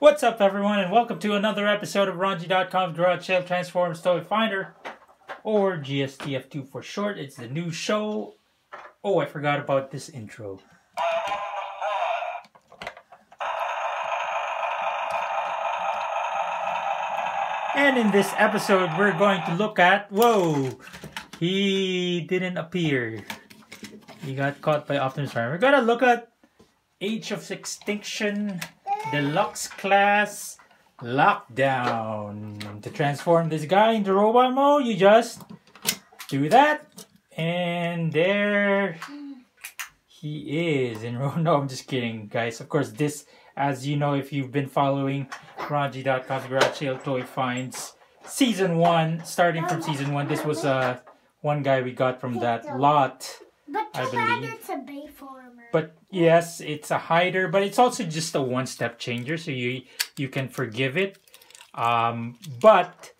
What's up, everyone, and welcome to another episode of Ronjie.com's Garage Sale Transforms Toy Finder, or GSTF2 for short. It's the new show. Oh, I forgot about this intro. And in this episode, we're going to look at. Whoa! He didn't appear. He got caught by Optimus Prime. We're gonna look at Age of Extinction Deluxe Class Lockdown. To transform this guy into robot mode, you just do that. And there he is. in And no, I'm just kidding, guys. Of course, this, as you know, if you've been following Ronjie.com's Garage Sale Toy Finds Season 1, starting from Season 1, this was uh, one guy we got from that lot. But I too bad believe. it's a Bayformer. But yes, it's a hider, but it's also just a one-step changer, so you you can forgive it. Um, but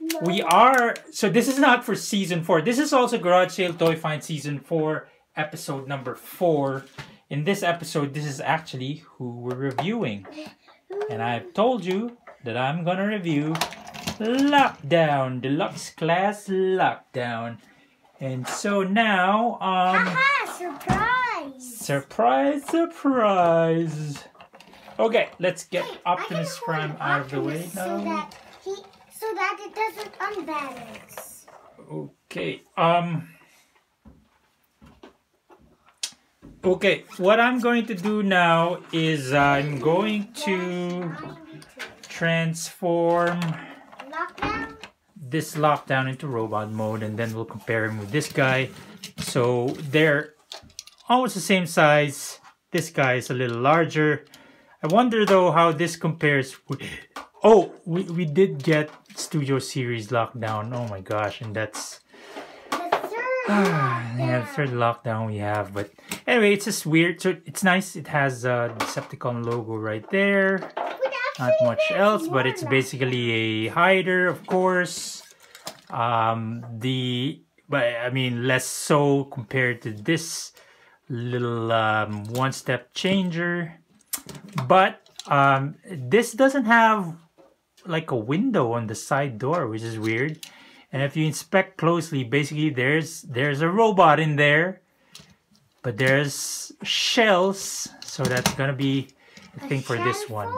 no. we are so this is not for season four. This is also Garage Sale Toy Find season four, episode number four. In this episode, this is actually who we're reviewing, and I've told you that I'm gonna review Lockdown Deluxe Class Lockdown. And so now, um. Surprise! Surprise, surprise. Okay, let's get I Optimus Prime out of the way Optimus So now. that, he, so that it doesn't unbalance. Okay, um. Okay, what I'm going to do now is I'm going to transform Lockdown? This lockdown into robot mode and then we'll compare him with this guy. So they're almost the same size. This guy is a little larger. I wonder though how this compares with... Oh, we, we did get Studio Series lockdown. Oh my gosh, and that's... Yeah, the lockdown. third lockdown we have. But anyway, it's just weird. So it's nice. It has uh, a Decepticon logo right there not much else, but it's basically a hider, of course. Um, the but I mean less so compared to this little um, one-step changer. But um, this doesn't have like a window on the side door, which is weird. And if you inspect closely, basically there's there's a robot in there, but there's shells, so that's gonna be the thing for this one.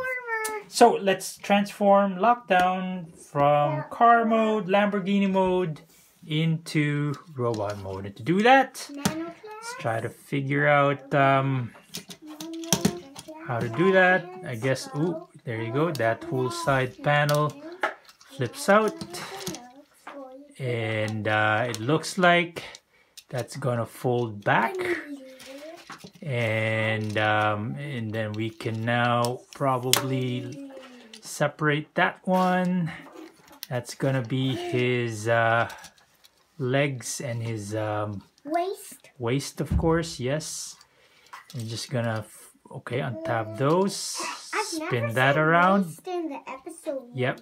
So let's transform Lockdown from car mode, Lamborghini mode, into robot mode. And to do that, let's try to figure out um, how to do that. I guess, ooh, there you go. That whole side panel flips out. And uh, it looks like that's gonna fold back. And, um, and then we can now probably separate that one. That's gonna be his uh, legs and his um, Waste. waist, of course. Yes. I'm just gonna okay untap those, I've spin that around, in the episode Yep.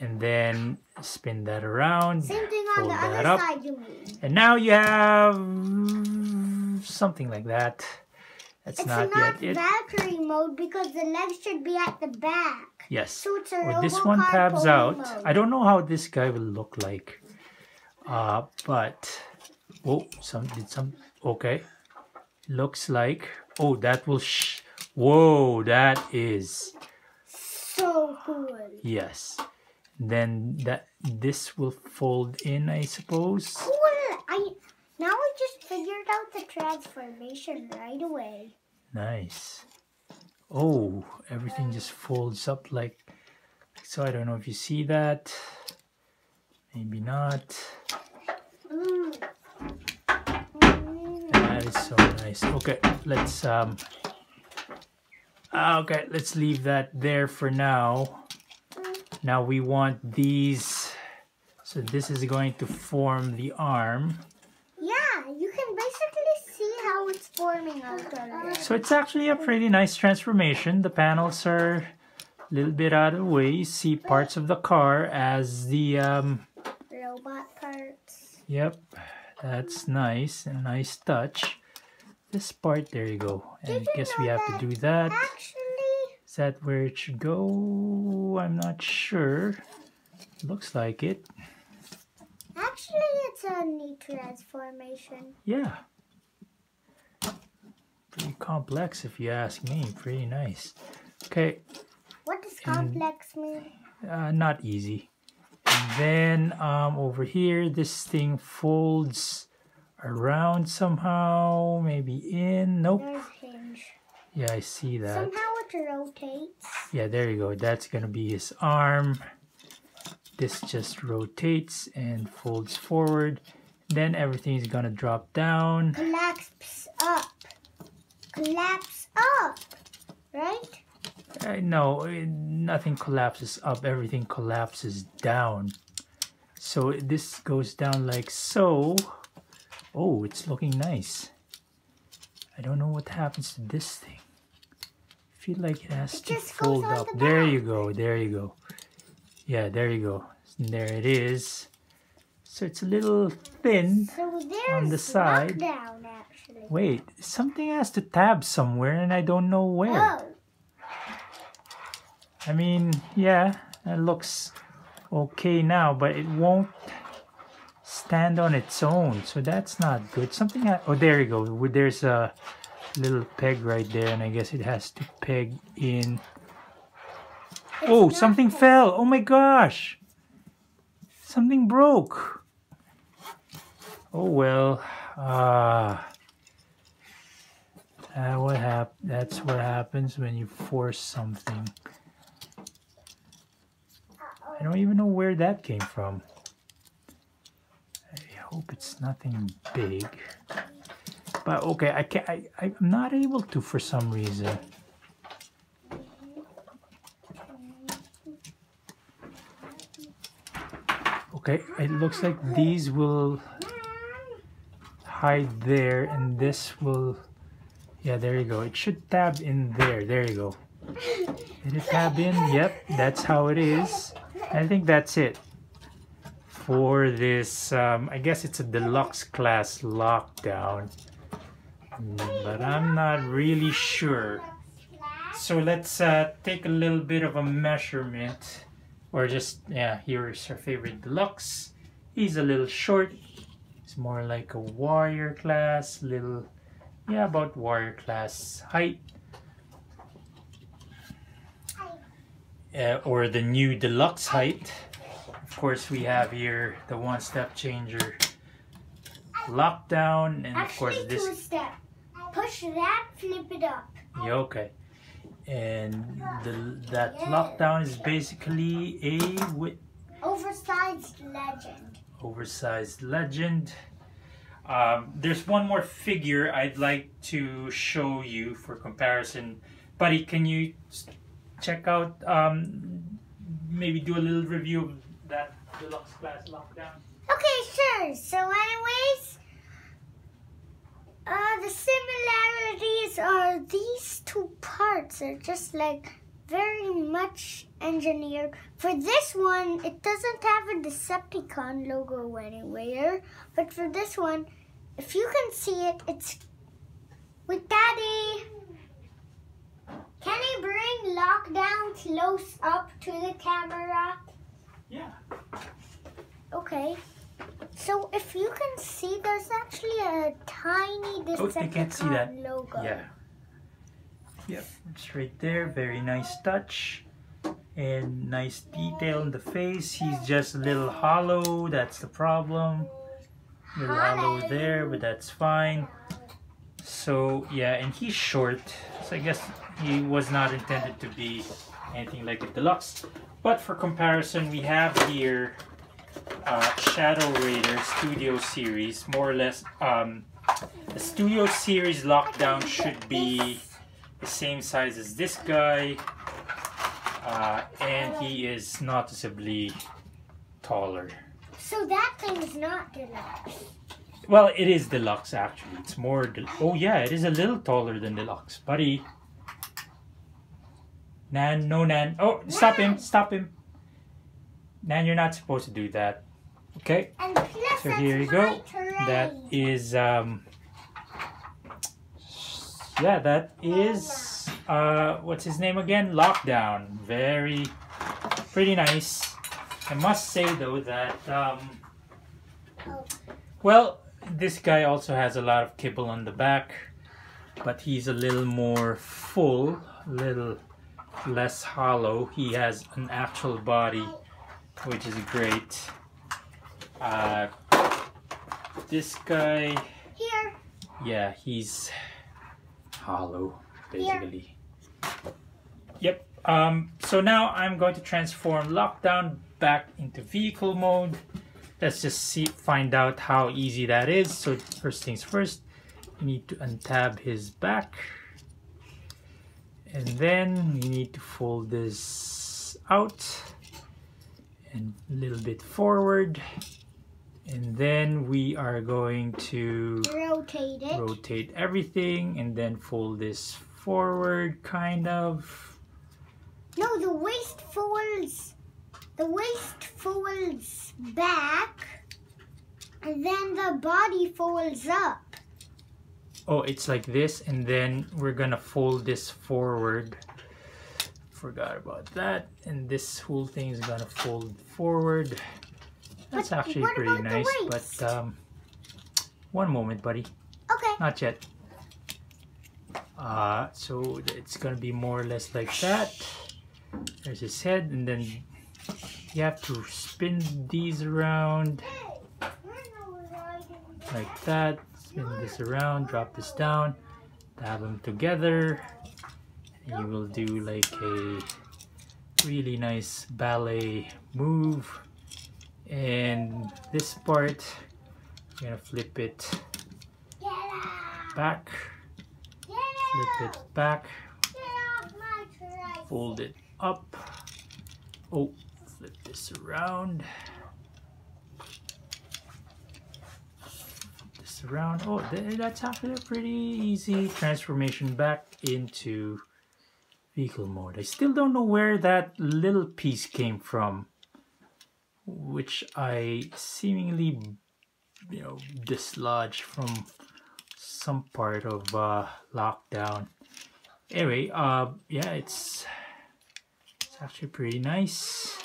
And then spin that around. Same thing on the other up. side, you mean? And now you have something like that. That's It's not, not, yet it. Valkyrie mode because the legs should be at the back. Yes. So it's a Well, this one tabs out. mode. I don't know how this guy will look like. Uh, but oh, some did some okay. Looks like oh that will sh. Whoa, that is So cool. yes. Then that this will fold in, I suppose. Cool. I now I just figured out the transformation right away. Nice. Oh, everything just folds up like so. I don't know if you see that. Maybe not. Mm. That is so nice. Okay, let's um okay, let's leave that there for now. Now we want these so this is going to form the arm. Yeah, you can basically see how it's forming already. So it's actually a pretty nice transformation. The panels are a little bit out of the way. You see parts of the car as the um Robot parts. yep. That's nice. A nice touch. This part, there you go. And I Did you guess we have to do that. Actually, Is that where it should go? I'm not sure. Looks like it. Actually, it's a neat transformation. Yeah. Pretty complex if you ask me. Pretty nice. Okay, What does complex mean? uh, not easy. And then um, over here, this thing folds around somehow, maybe in. Nope. There's hinge. Yeah, I see that. Somehow rotates. Yeah, there you go. That's gonna be his arm. This just rotates and folds forward. Then everything is gonna drop down. Collapse up. Collapse up. Right? Uh, no, uh, nothing collapses up. Everything collapses down. So this goes down like so. Oh, it's looking nice. I don't know what happens to this thing. Feel like it has It to fold up. the There you go. There you go. Yeah, there you go. There it is. So it's a little thin. So there's the side. lockdown. Wait, something has to tab somewhere and I don't know where. Oh, I mean, yeah, it looks okay now, but it won't stand on its own. So that's not good. Something, oh, there you go. There's a little peg right there, and I guess it has to peg in. Oh, something fell. Oh my gosh. Something broke. Oh well. Ah. Uh, what hap- that's what happens when you force something. I don't even know where that came from. I hope it's nothing big. But okay, I can't. I, I'm not able to for some reason. Okay, it looks like these will hide there, and this will. Yeah, there you go. It should tab in there. There you go. Did it tab in? Yep, that's how it is. I think that's it for this. Um, I guess it's a deluxe class lockdown, but I'm not really sure. So let's uh, take a little bit of a measurement, or just yeah. Here's our favorite deluxe. He's a little short. It's more like a warrior class, little yeah, about warrior class height. uh, or the new deluxe height. Of course, we have here the one step changer lockdown, and of course this. Push that, flip it up. Yeah, okay. And the that lockdown is basically a wi- Oversized legend. oversized legend. Um, there's one more figure I'd like to show you for comparison. Buddy, can you check out, um, maybe do a little review of that deluxe class lockdown? Okay, sure. So, anyways, uh, the similarities are these two parts are just like very much engineered. For this one, it doesn't have a Decepticon logo anywhere, but for this one, if you can see it, it's with Daddy. Can he bring lockdown close up to the camera? Yeah. Okay. So if you can see, there's actually a tiny Oh, they can't see that. Logo. Yeah. Yep, it's right there. Very nice touch. And nice detail in the face. He's just a little hollow. That's the problem. Little hollow there, but that's fine. So, yeah, and he's short. So I guess he was not intended to be anything like a deluxe. But for comparison, we have here uh, Shadow Raider Studio Series. More or less, um, the Studio Series Lockdown should be the same size as this guy. Uh, and he is noticeably taller. So that thing is not deluxe. Well, it is deluxe actually. It's more. Oh yeah, it is a little taller than deluxe, buddy. Nan, no Nan. Oh, stop him! Stop him! Nan, you're not supposed to do that. Okay. So here you go. That is um. Yeah, that is uh, what's his name again? Lockdown. Very, pretty nice. I must say though that, um, Oh. well, this guy also has a lot of kibble on the back, but he's a little more full, a little less hollow. He has an actual body, which is great. Uh, this guy, Here. yeah, he's hollow, basically. Yep. Um, so now I'm going to transform Lockdown back into vehicle mode. Let's just see, find out how easy that is. So first things first, you need to untab his back. And then you need to fold this out and a little bit forward. And then we are going to Rotate it. rotate everything and then fold this forward kind of No, the waist folds. The waist folds back, and then the body folds up. oh it's like this and then we're gonna fold this forward forgot about that. And this whole thing is gonna fold forward. That's But actually pretty nice but um one moment buddy. Okay. not yet. Uh so it's gonna be more or less like that. There's his head and then you have to spin these around. Like that. Spin this around drop this down tab them together you will do like a really nice ballet move. And this part I'm gonna flip it back. Flip it back. Get off my tricycle! fold it up. Oh flip this around. Flip this around. Oh th- that's actually a pretty easy transformation back into vehicle mode I still don't know where that little piece came from which I seemingly you know dislodged from some part of uh, lockdown. Anyway uh yeah it's it's actually pretty nice.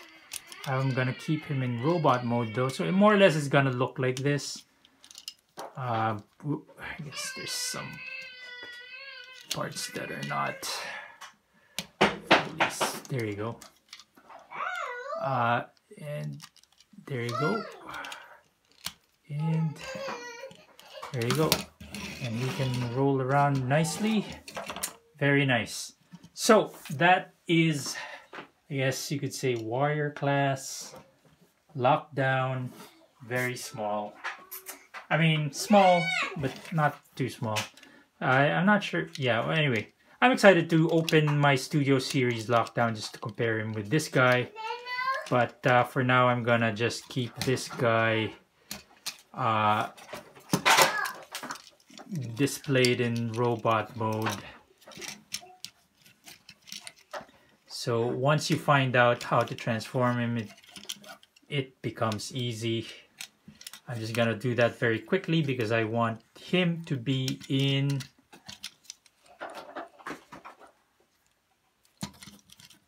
I'm gonna keep him in robot mode though so more or less it's gonna look like this. Uh i guess there's some parts that are not there you go uh and there you go and there you go and we can roll around nicely very nice. So that is, I guess you could say, warrior class, lockdown, very small. I mean, small, but not too small. I, I'm not sure. Yeah, well, anyway, I'm excited to open my Studio Series lockdown just to compare him with this guy. But uh, for now, I'm gonna just keep this guy uh, displayed in robot mode. So once you find out how to transform him, it, it becomes easy. I'm just gonna do that very quickly because I want him to be in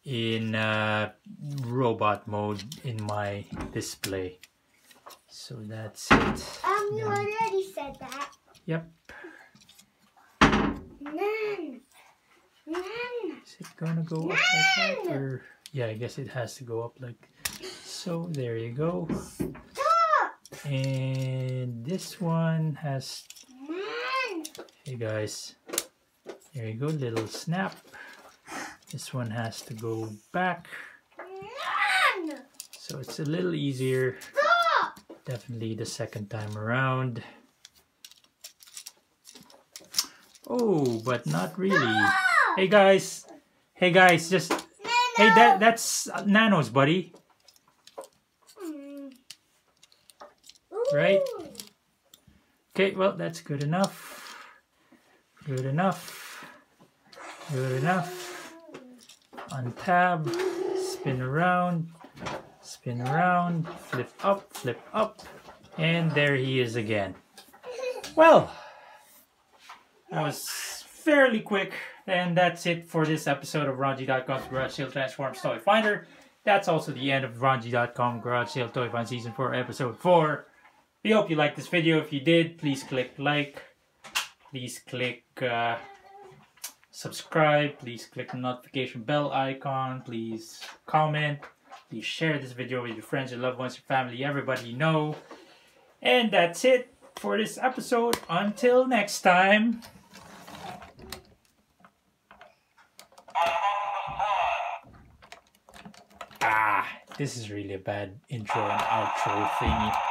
in uh, robot mode in my display. So that's it. Um, you already said that. Yep. None. None. Is it gonna go up like that? Or yeah, I guess it has to go up like so. There you go. Stop. And this one has None. hey guys. There you go, little snap. This one has to go back. None. So it's a little easier. Stop. Definitely the second time around. Oh, but not really. Hey guys. Hey guys, just hey that that's nanos, buddy. Mm. Right? Okay, well, that's good enough. Good enough. Good enough. Untab, spin around, spin around, flip up, flip up, and there he is again. Well, that was fairly quick, And that's it for this episode of Ronjie.com's Garage Sale Transforms Toy Finder. That's also the end of Ronjie.com Garage Sale Toy Find Season 4, Episode 4. We hope you liked this video. If you did, please click like. Please click uh, subscribe. Please click the notification bell icon. Please comment. Please share this video with your friends, your loved ones, your family, everybody you know. And that's it for this episode. Until next time. Ah, this is really a bad intro and outro thingy.